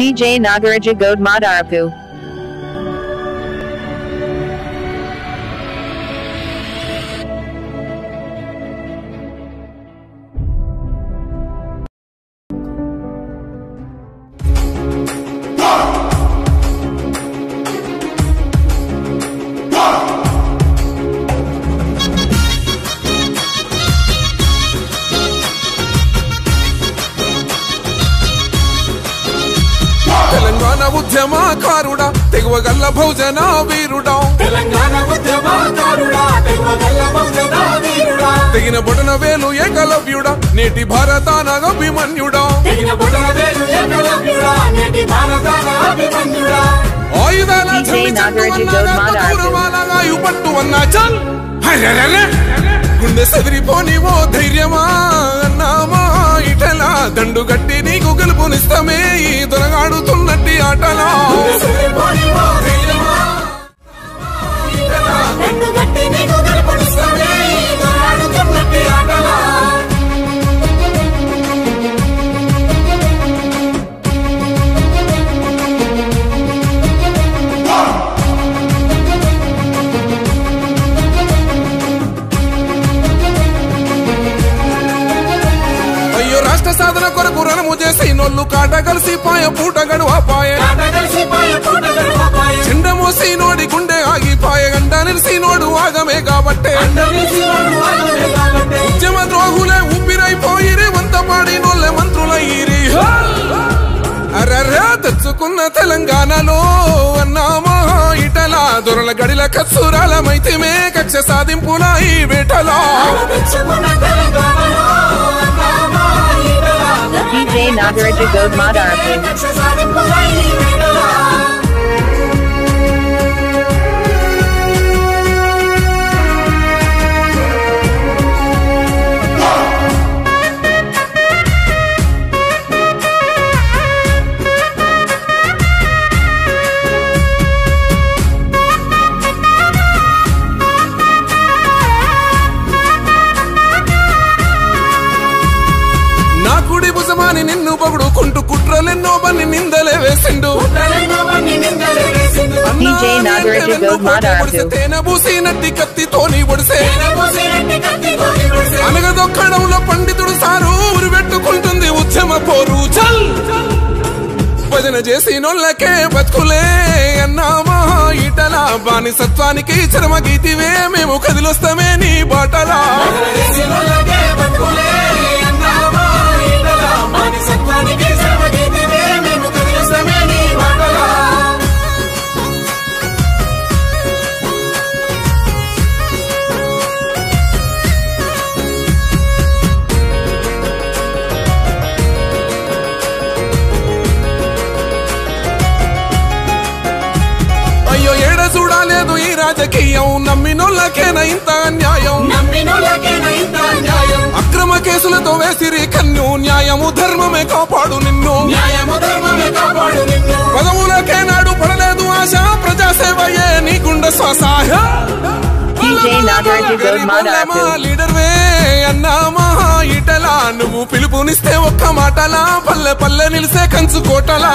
DJ Nagaraja Gode ఉద్యమకారుడా తెగువగల్ల భోజన వీరుడా. తెలంగాణ ఉద్యమకారుడా తెగువగల్ల బహుజన వీరుడా. తెగిన బొటన వేలు ఏకలవ్యుడా నేటి భారతాన అభిమన్యుడా. తెగిన వేలు ఏకలవ్యుడా నేటి భారతాన ఆయుధాల అన్నా చల్. గుండె సెదిరిపోని ఓ ధైర్యమా? రాష్ట్ర సాధన కొరకు రణము చేసి నొల్లు కాట కలిసి పాయ పూట గడవపాయే. చెండమోసి నోడి గుండె ఆగిపాయ గంట నిలిసి నోడు ఆగమే కాబట్టే. ఉద్యమ ద్రోహులే ఊపిరైపోయిరి వంత పాడి నోళ్ళే మంత్రులయ్యిరి. అరర్రా తెచ్చుకున్న తెలంగాణలో అన్నామా ఇటలా దొరల గడిల కత్సురాలమైతేమే కక్ష సాధింపుల ఈ వేటలా. తెచ్చుకున్న Jay Nagaraja Godmadarpu. భుజమాని నిన్ను పొగుడుకుంటూ కుట్రలెన్నో బన్ని నిందలే వేసిండు. తేన పూసినట్టి కత్తితోని ఒడిసే. అనగదొక్కడంలో పండితుడు సారు ఊరు పెట్టుకుంటుంది ఉద్యమ పోరు. చల్! భజన చేసి నొల్లకే బతుకులే అన్నామా ఇటల బానిసత్వానికి చరమ గీతివే మేము కదిలొస్తామే నీ బాటలా. రాజకీయం నమ్మినోళ్ళకేనా ఇంత అన్యాయం? అక్రమ కేసులతో వేసిరి కన్ను న్యాయము ధర్మమే కాపాడు నిన్ను న్యాయము ధర్మమే కాపాడు నిన్ను. పదవులకే నాడు పడలేదు ఆశ ప్రజాసేవయే నీ గుండె శ్వాస DJ నాగరాజు గౌడ్ మాదాపు. లీడర్ వే అన్నామా ఇటలా నువ్వు పిలుపునిస్తే ఒక్క మాటలా పల్లె పల్లె నిలిసే కంచు కోటలా